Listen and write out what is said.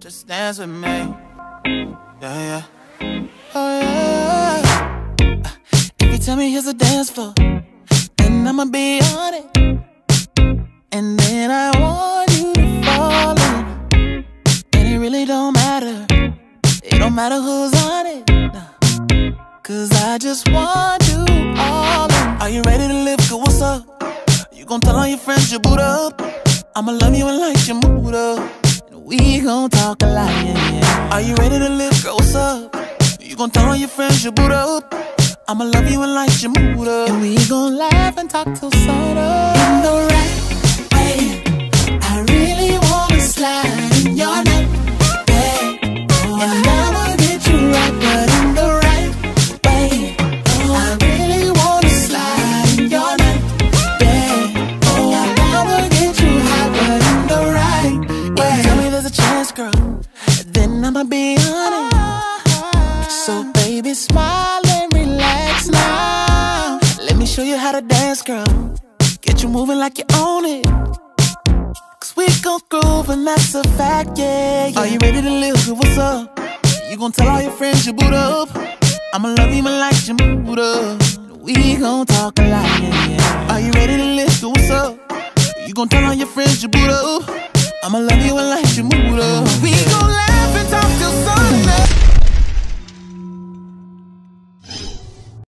Just dance with me. Yeah, yeah. Oh, yeah. If you tell me here's a dance floor, then I'ma be on it. And then I want you to fall in. And it really don't matter. It don't matter who's on it. Cause I just want you all in. Are you ready to live? Good, what's up? You gon' tell all your friends you boot up. I'ma love you and like your mood up. We gon' talk a lot, yeah, yeah. Are you ready to live? Girl, what's up? You gon' tell all your friends you boot up. I'ma love you and like your mood up. And we gon' laugh and talk till sun up. I'ma be on it. So baby, smile and relax now. Let me show you how to dance, girl. Get you moving like you own it. Cause we gon' groove and that's a fact, yeah, yeah. Are you ready to live? What's up? You gon' tell all your friends you boot up. I'ma love you and like your mood up. We gon' talk a lot, yeah, yeah. Are you ready to live? What's up? You gon' tell all your friends you boot up. I'ma love you and like your mood up. We gon'